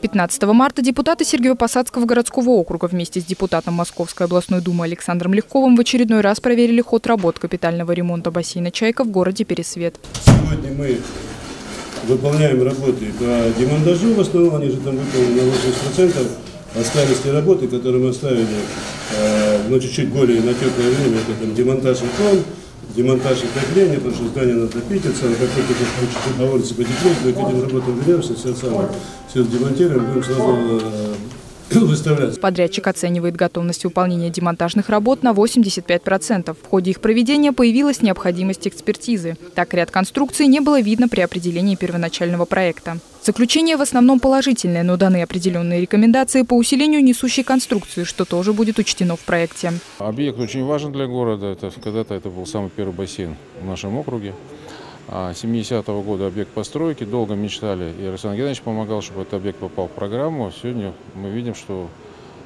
15 марта депутаты Сергиево-Посадского городского округа вместе с депутатом Московской областной думы Александром Легковым в очередной раз проверили ход работ капитального ремонта бассейна «Чайка» в городе Пересвет. Сегодня мы выполняем работы по демонтажу, в основном они же там выполнены на 80%. Остались те работы, которые мы оставили, э, но чуть-чуть более на теплое время, это там демонтаж икон, демонтаж отопления, потому что здание надо пититься, как только тут на улице потеплеть, мы к этим работам вернемся, все самое, все демонтируем, будем сразу э, выставлять. Подрядчик оценивает готовность выполнения демонтажных работ на 85%. В ходе их проведения появилась необходимость экспертизы. Так ряд конструкций не было видно при определении первоначального проекта. Заключение в основном положительное, но даны определенные рекомендации по усилению несущей конструкции, что тоже будет учтено в проекте. Объект очень важен для города. Это когда-то это был самый первый бассейн в нашем округе. 70-го года объект постройки. Долго мечтали, и Александр Геннадьевич помогал, чтобы этот объект попал в программу. Сегодня мы видим, что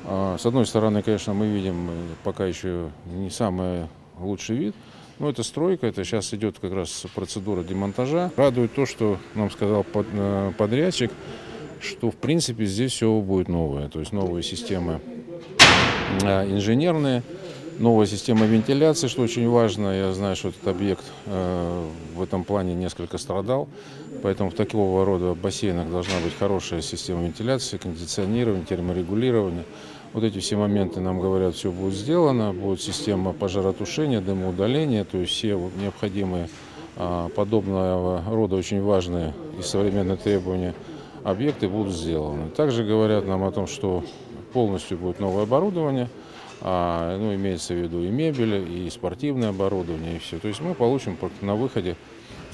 а, с одной стороны, конечно, мы видим э, пока еще не самый лучший вид, ну, это стройка, это сейчас идет как раз процедура демонтажа. Радует то, что нам сказал э, подрядчик, что в принципе здесь все будет новое. То есть новые системы э, инженерные, новая система вентиляции, что очень важно. Я знаю, что этот объект э, в этом плане несколько страдал. Поэтому в такого рода бассейнах должна быть хорошая система вентиляции, кондиционирования, терморегулирования. Вот эти все моменты нам говорят, все будет сделано, будет система пожаротушения, дымоудаления, то есть все необходимые а, подобного рода очень важные и современные требования объекты будут сделаны. Также говорят нам о том, что полностью будет новое оборудование, а, ну, имеется в виду и мебель, и спортивное оборудование, и все. То есть мы получим на выходе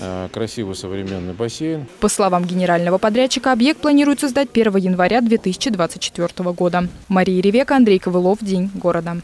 Э, красивый современный бассейн. По словам генерального подрядчика, объект планируется сдать 1 января 2024 года. Мария Ревека, Андрей Ковылов, День города.